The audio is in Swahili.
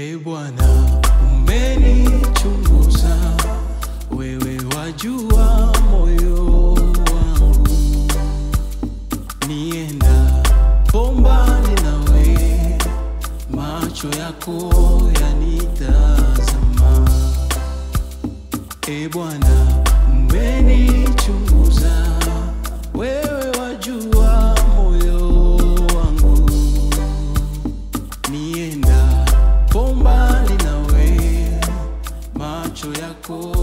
E Bwana, umenichunguza, wewe wajua moyo wangu, nienda pombani nawe, macho yako yanitazama. E Bwana, umenichunguza, wewe wajua moyo wangu, nienda kwa umbali nawe macho yako